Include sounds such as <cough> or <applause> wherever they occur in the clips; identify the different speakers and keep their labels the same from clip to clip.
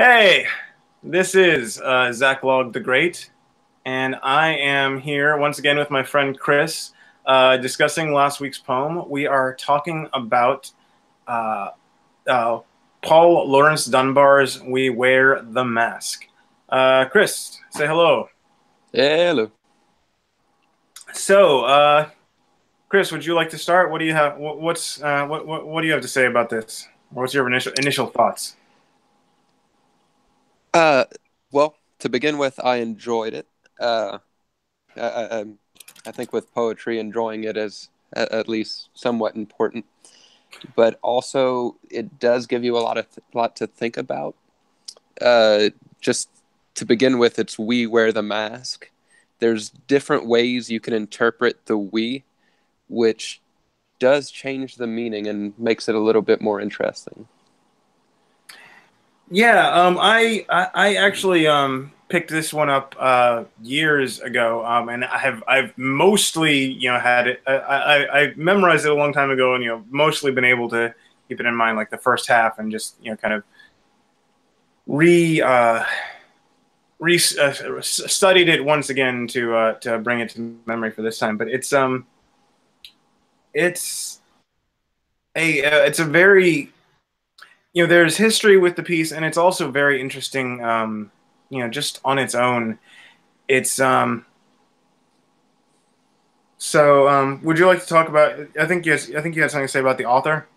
Speaker 1: Hey, this is uh, Zaklog the Great, and I am here once again with my friend Chris, uh, discussing last week's poem. We are talking about uh, uh Paul Laurence Dunbar's "We Wear the Mask." Uh, Chris, say hello.
Speaker 2: Hello.
Speaker 1: So, uh, Chris, would you like to start? What do you have? What, what's what, what what do you have to say about this? What's your initial initial thoughts?
Speaker 2: Uh, well, to begin with, I enjoyed it. Uh, I, I, I think with poetry, enjoying it is at, least somewhat important. But also, it does give you a lot of th- lot to think about. Uh, just to begin with, it's we wear the mask. There's different ways you can interpret the we, which does change the meaning and makes it a little bit more interesting.
Speaker 1: Yeah, um, I, I, I actually um, picked this one up uh, years ago, um, and I have I've mostly you know had it. I, I, I memorized it a long time ago, and you know mostly been able to keep it in mind like the first half, and just you know kind of re uh, re uh, studied it once again to uh, to bring it to memory for this time. But it's um it's a uh, it's a very you know, there's history with the piece, and it's also very interesting. Um, you know, just on its own, it's. Um, so, um, would you like to talk about? I think yes. I think you had something to say about the author.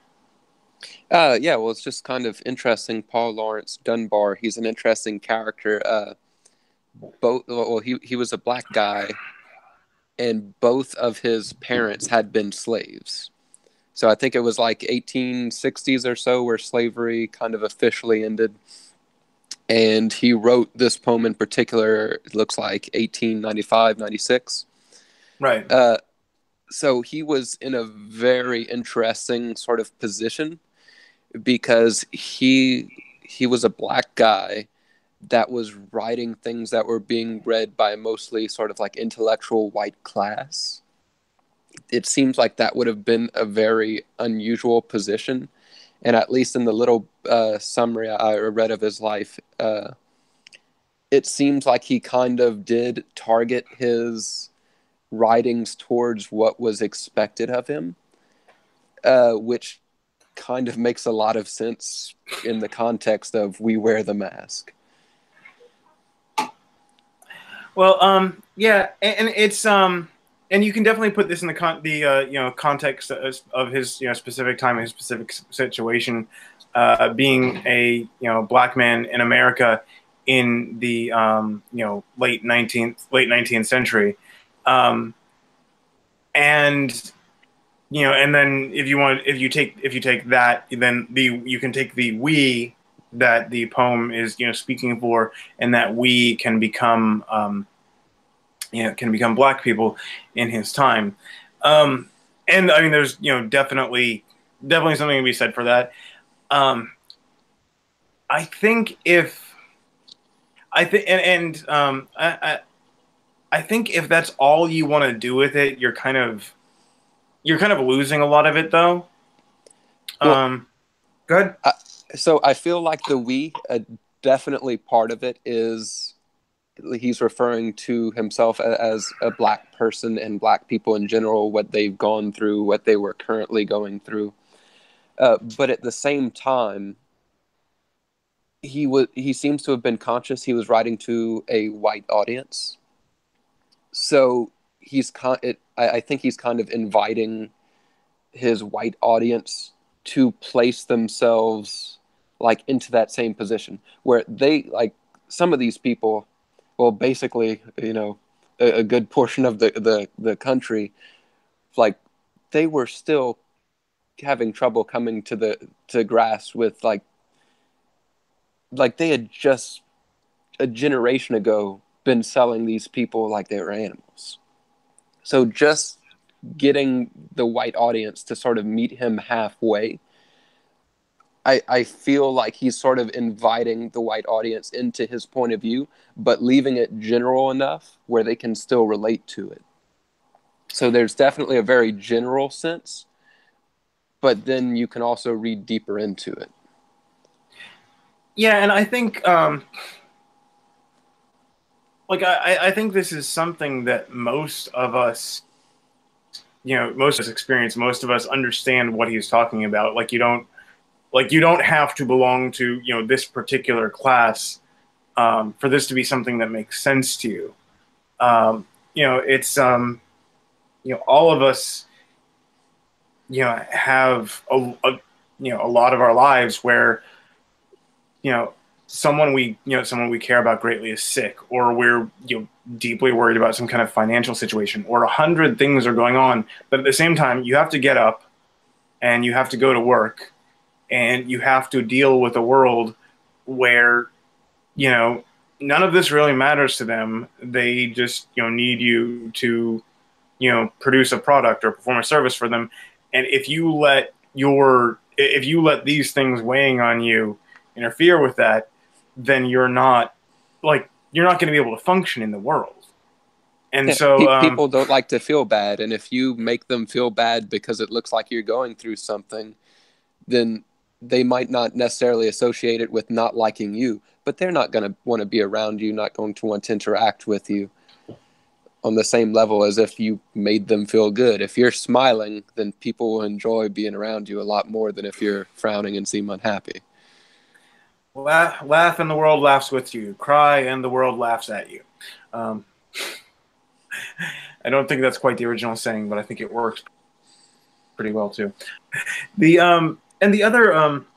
Speaker 2: Uh, yeah, well, it's just kind of interesting. Paul Laurence Dunbar. He's an interesting character. Uh, both. Well, he he was a black guy, and both of his parents had been slaves. So I think it was like 1860s or so where slavery kind of officially ended. And he wrote this poem in particular, it looks like 1895, 96.
Speaker 1: Right.
Speaker 2: Uh, so he was in a very interesting sort of position because he he was a black guy that was writing things that were being read by mostly sort of like intellectual white class it seems like that would have been a very unusual position. And at least in the little uh, summary I read of his life, uh, it seems like he kind of did target his writings towards what was expected of him, uh, which kind of makes a lot of sense in the context of we wear the mask.
Speaker 1: Well, um, yeah, and, and it's um, and you can definitely put this in the con- the uh, you know context of his you know specific time and his specific situation, uh, being a you know black man in America in the um, you know late nineteenth late nineteenth century, um, and you know and then if you want if you take if you take that then the you can take the we that the poem is you know speaking for and that we can become um, you know can become black people in his time. Um, and i mean there's you know definitely definitely something to be said for that. Um, i think if i think and, and um, I, I, I think if that's all you want to do with it you're kind of you're kind of losing a lot of it though. Well, um good
Speaker 2: so i feel like the we uh, definitely part of it is he's referring to himself as a black person and black people in general, what they've gone through, what they were currently going through. Uh, but at the same time, he was he seems to have been conscious he was writing to a white audience. So he's con- it, I, I think he's kind of inviting his white audience to place themselves like into that same position where they like some of these people well, basically, you know, a, a good portion of the, the, the country, like they were still having trouble coming to the to grass with like like they had just a generation ago been selling these people like they were animals. So just getting the white audience to sort of meet him halfway I, I feel like he's sort of inviting the white audience into his point of view, but leaving it general enough where they can still relate to it. So there's definitely a very general sense, but then you can also read deeper into it.
Speaker 1: yeah, and I think um, like I, I think this is something that most of us you know most of us experience most of us understand what he's talking about like you don't like you don't have to belong to you know this particular class um, for this to be something that makes sense to you. Um, you know it's um, you know all of us you know have a, a you know a lot of our lives where you know someone we you know someone we care about greatly is sick or we're you know deeply worried about some kind of financial situation or a hundred things are going on but at the same time you have to get up and you have to go to work and you have to deal with a world where you know none of this really matters to them they just you know need you to you know produce a product or perform a service for them and if you let your if you let these things weighing on you interfere with that then you're not like you're not going to be able to function in the world. And yeah, so
Speaker 2: um, people don't like to feel bad, and if you make them feel bad because it looks like you're going through something, then they might not necessarily associate it with not liking you, but they're not going to want to be around you, not going to want to interact with you on the same level as if you made them feel good. If you're smiling, then people will enjoy being around you a lot more than if you're frowning and seem unhappy.
Speaker 1: Laugh, laugh and the world laughs with you. Cry and the world laughs at you. Um, <laughs> I don't think that's quite the original saying, but I think it works pretty well too. The um and the other um,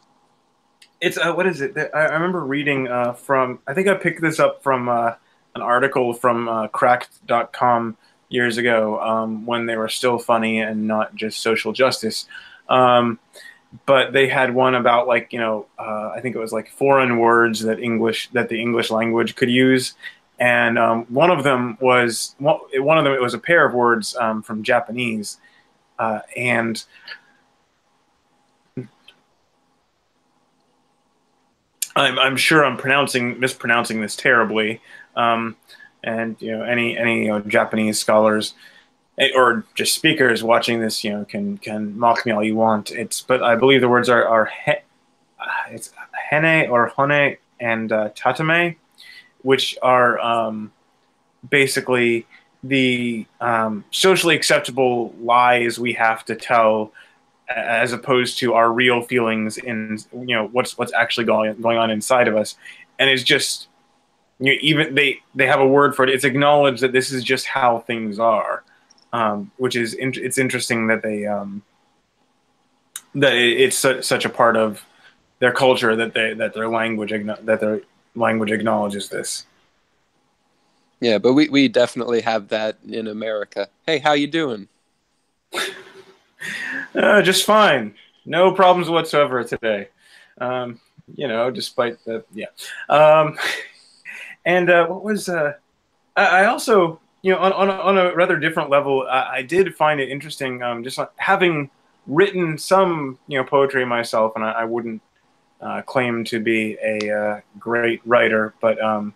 Speaker 1: it's uh, what is it? I remember reading uh, from. I think I picked this up from uh, an article from uh, Cracked.com years ago um, when they were still funny and not just social justice. Um, but they had one about like you know uh, I think it was like foreign words that English that the English language could use, and um, one of them was one of them it was a pair of words um, from Japanese, uh, and I'm, I'm sure I'm pronouncing mispronouncing this terribly, um, and you know any any you know, Japanese scholars Eh, or just speakers watching this, you know, can can mock me all you want. It's but I believe the words are are he, uh, it's hene or hone and uh, tatame, which are um, basically the um, socially acceptable lies we have to tell as opposed to our real feelings in you know what's what's actually going going on inside of us and it's just you know, even they they have a word for it it's acknowledged that this is just how things are um, which is in, it's interesting that they um, that it, it's su- such a part of their culture that they that their language that their language acknowledges this.
Speaker 2: Yeah, but we, we definitely have that in America. Hey, how you doing? <laughs>
Speaker 1: uh, just fine. No problems whatsoever today. Um, you know, despite the yeah. Um, <laughs> and uh, what was uh, I, I also you know, on, on, a, on a rather different level, I, I did find it interesting. Um, just having written some, you know, poetry myself, and I, I wouldn't uh, claim to be a uh, great writer, but um,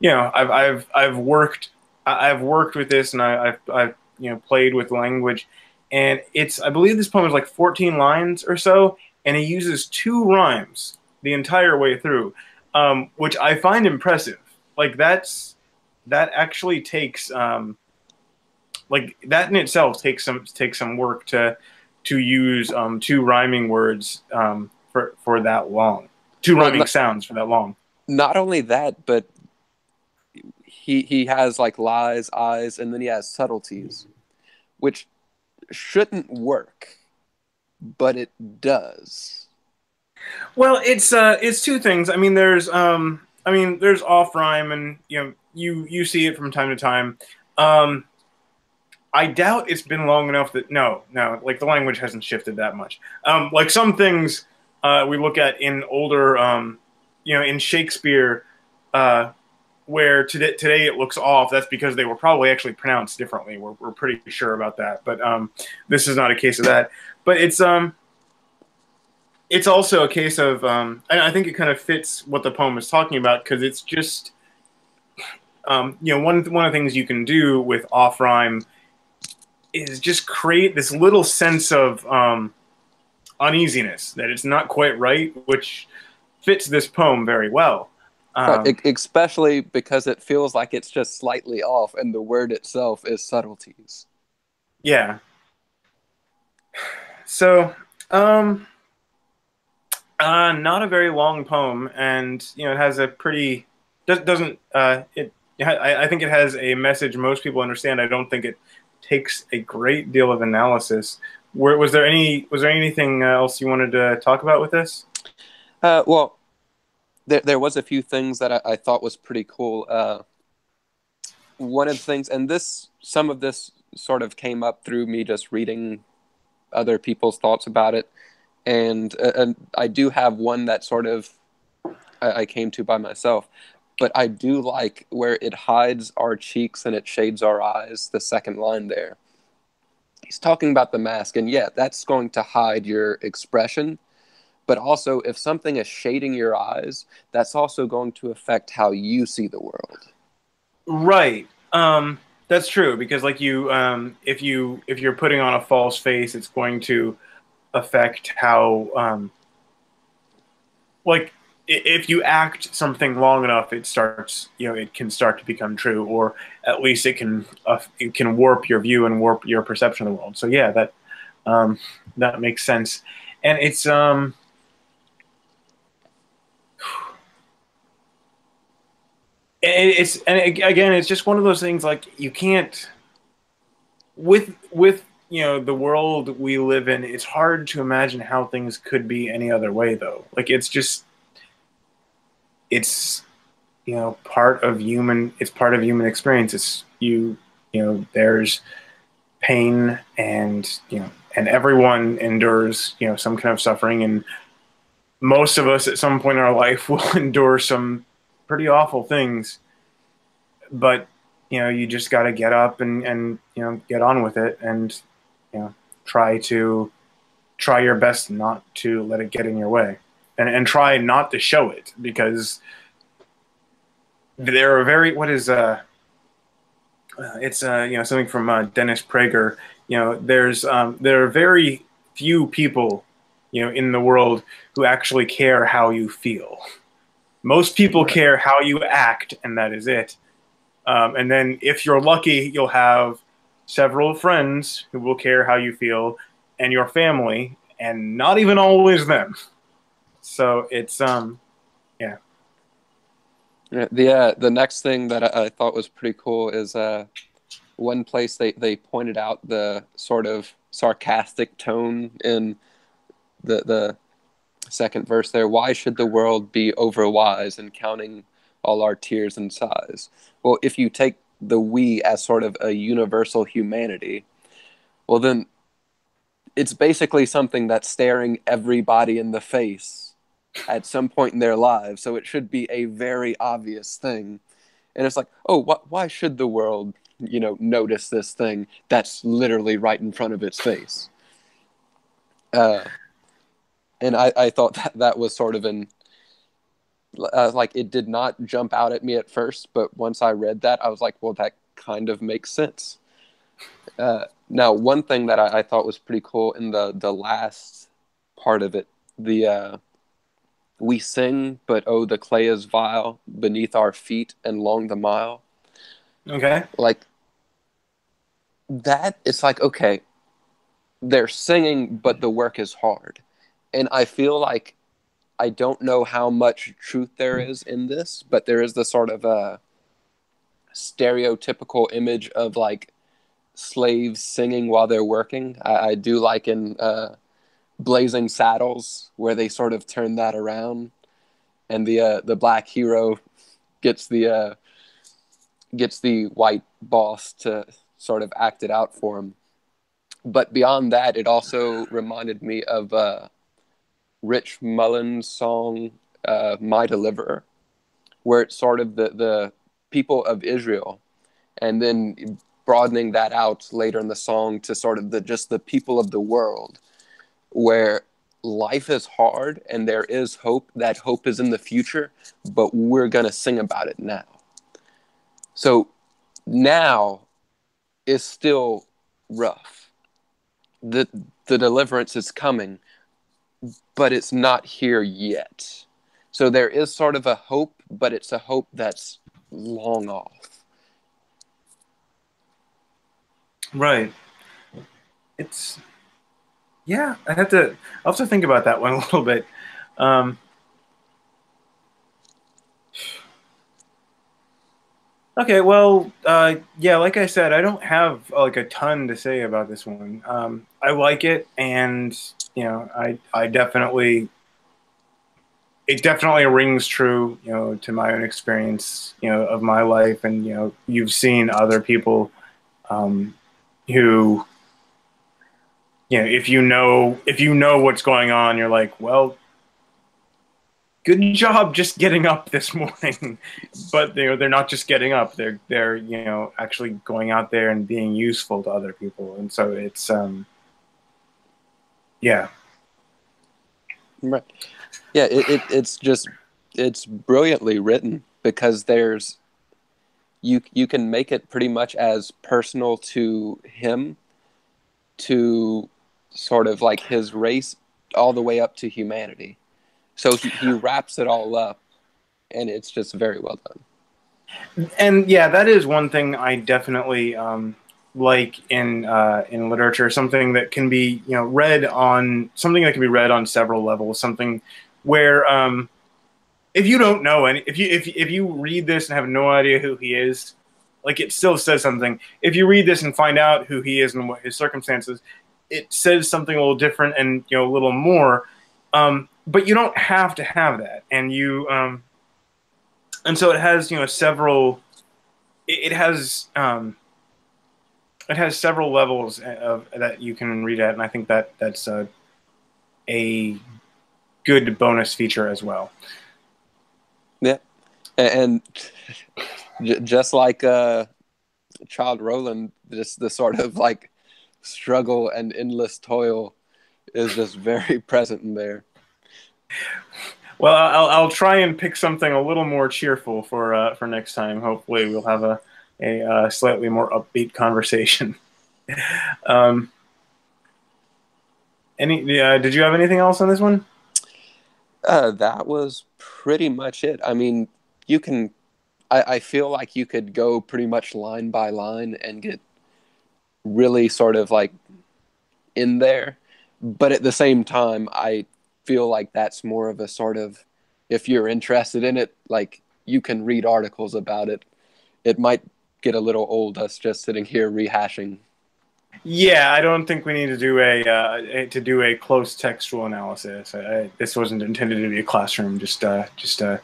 Speaker 1: you know, I've I've I've worked I've worked with this, and I, have I've you know played with language, and it's I believe this poem is like 14 lines or so, and he uses two rhymes the entire way through, um, which I find impressive. Like that's that actually takes um, like that in itself takes some takes some work to to use um, two rhyming words um, for for that long, two well, rhyming not, sounds for that long.
Speaker 2: Not only that, but he he has like lies, eyes, and then he has subtleties, which shouldn't work, but it does.
Speaker 1: Well, it's uh, it's two things. I mean, there's um, I mean, there's off rhyme, and you know, you you see it from time to time. Um, I doubt it's been long enough that no, no, like the language hasn't shifted that much. Um, like some things uh, we look at in older, um, you know, in Shakespeare, uh, where today today it looks off. That's because they were probably actually pronounced differently. We're we're pretty sure about that. But um, this is not a case of that. But it's um, it's also a case of um, I think it kind of fits what the poem is talking about because it's just um, you know, one one of the things you can do with off rhyme is just create this little sense of um, uneasiness that it's not quite right, which fits this poem very well. Um,
Speaker 2: right, especially because it feels like it's just slightly off, and the word itself is subtleties.
Speaker 1: Yeah. So, um, uh, not a very long poem, and you know it has a pretty doesn't uh, it. I, I think it has a message most people understand. I don't think it takes a great deal of analysis. Where, was there any was there anything else you wanted to talk about with this?
Speaker 2: Uh, well, there there was a few things that I, I thought was pretty cool. Uh, one of the things, and this some of this sort of came up through me just reading other people's thoughts about it, and uh, and I do have one that sort of I, I came to by myself, but I do like where it hides our cheeks and it shades our eyes. The second line there. He's talking about the mask, and yeah, that's going to hide your expression but also if something is shading your eyes that's also going to affect how you see the world.
Speaker 1: Right. Um that's true because like you um if you if you're putting on a false face it's going to affect how um like if you act something long enough it starts you know it can start to become true or at least it can uh, it can warp your view and warp your perception of the world. So yeah that um that makes sense. And it's um it's and again it's just one of those things like you can't with with you know the world we live in it's hard to imagine how things could be any other way though. Like it's just it's you know part of human it's part of human experience. It's you you know there's pain and you know and everyone endures you know some kind of suffering. And most of us at some point in our life <laughs> will endure some pretty awful things. But you know, you just got to get up and and you know get on with it, and you know try to try your best not to let it get in your way, and and try not to show it because there are very what is uh, uh it's uh you know something from uh, Dennis Prager. You know, there's um, there are very few people you know in the world who actually care how you feel. Most people care how you act, and that is it. Um, and then, if you're lucky, you'll have several friends who will care how you feel, and your family, and not even always them. So it's um, yeah.
Speaker 2: Yeah, the uh, the next thing that I, I, thought was pretty cool is uh, one place they they pointed out the sort of sarcastic tone in the the second verse there why should the world be overwise in counting all our tears and sighs well if you take the we as sort of a universal humanity well then it's basically something that's staring everybody in the face at some point in their lives so it should be a very obvious thing. And it's like oh wh- why should the world you know notice this thing that's literally right in front of its face? Uh, and I, I thought <laughs> that that was sort of an uh, like it did not jump out at me at first, but once I read that, I was like, well, that kind of makes sense. Uh, now, one thing that I, I, thought was pretty cool in the the last part of it, the uh, we sing, but oh, the clay is vile beneath our feet and long the mile.
Speaker 1: Okay,
Speaker 2: like that. It's like okay, they're singing, but the work is hard and I feel like I don't know how much truth there is in this, but there is the sort of a uh, stereotypical image of like slaves singing while they're working. I, I do like in uh, Blazing Saddles where they sort of turn that around, and the uh, the black hero gets the uh, gets the white boss to sort of act it out for him. But beyond that, it also reminded me of uh, Rich Mullins song uh, "My Deliverer," where it's sort of the the people of Israel, and then broadening that out later in the song to sort of the just the people of the world, where life is hard and there is hope. That hope is in the future, but we're gonna sing about it now. So now is still rough. The the deliverance is coming, but it's not here yet. So there is sort of a hope, but it's a hope that's long off.
Speaker 1: Right. It's yeah. I have to. I have to think about that one <laughs> a little bit. Um, okay. Well, uh, yeah. Like I said, I don't have like a ton to say about this one. Um, I like it, and you know, I I definitely it definitely rings true, you know, to my own experience, you know, of my life, and you know, you've seen other people um, who, you know, if you know if you know what's going on, you're like, well, good job just getting up this <laughs> morning, but you know, they're not just getting up; they're they're you know actually going out there and being useful to other people, and so it's um, yeah,
Speaker 2: right. Yeah it, it, it's just it's brilliantly written because there's you you can make it pretty much as personal to him to sort of like his race all the way up to humanity. So he, he wraps it all up and it's just very well done.
Speaker 1: And yeah that is one thing i definitely um, like in uh, in literature something that can be you know read on something that can be read on several levels something where um, if you don't know any, if you if if you read this and have no idea who he is, like it still says something. If you read this and find out who he is and what his circumstances, it says something a little different and you know a little more. Um, but you don't have to have that, and you um, and so it has you know several. It, it has um, it has several levels of that you can read at, and I think that that's a, a good bonus feature as well.
Speaker 2: Yeah, and just like uh, Childe Roland, just the sort of like struggle and endless toil is just very <laughs> present in there.
Speaker 1: Well, I'll, I'll try and pick something a little more cheerful for uh, for next time. Hopefully, we'll have a a uh, slightly more upbeat conversation. <laughs> um, any? Uh, did you have anything else on this one?
Speaker 2: Uh, that was pretty much it. I mean, you can. I, I feel like you could go pretty much line by line and get really sort of like in there, but at the same time, I feel like that's more of a sort of if you're interested in it, like you can read articles about it. It might get a little old us just sitting here rehashing
Speaker 1: yeah, I don't think we need to do a, uh, to do a close textual analysis. I, this wasn't intended to be a classroom, just uh, just a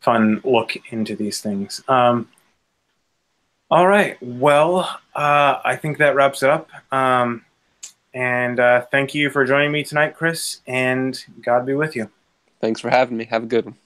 Speaker 1: fun look into these things. Um, all right, well, uh, I think that wraps it up. Um, and uh, thank you for joining me tonight, Chris, and God be with you.
Speaker 2: Thanks for having me. Have a good one.